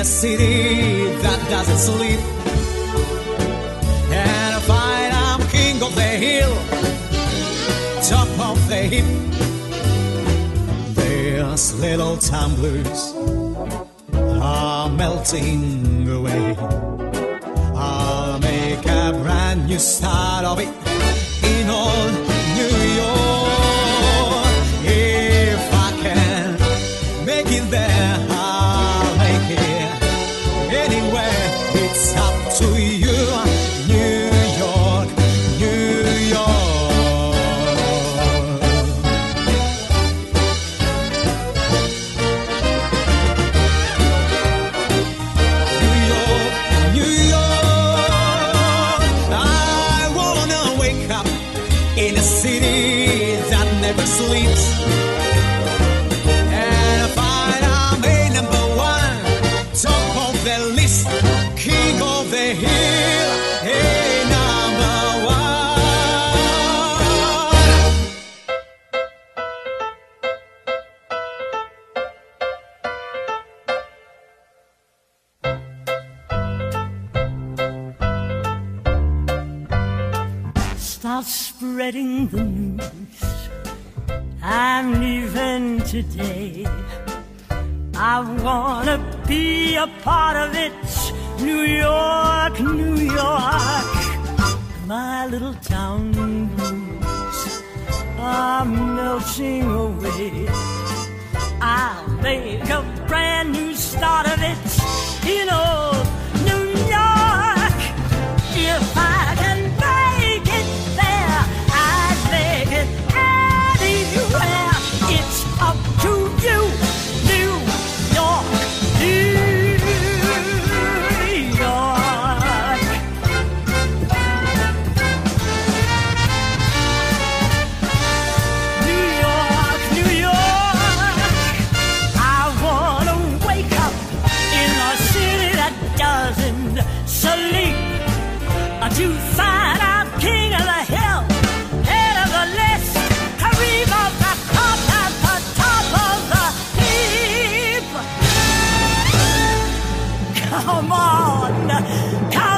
A city that doesn't sleep and find I'm king of the hill, top of the heap. There's little tumblers are melting away. I'll make a brand new start in a city that never sleeps. Start spreading the news. I'm leaving today. I wanna be a part of it. New York, New York. My little town blues are melting away. I'll make a brand new start of it. You know, you king of the hill, head of the list, the at the top of the heap. Come on, come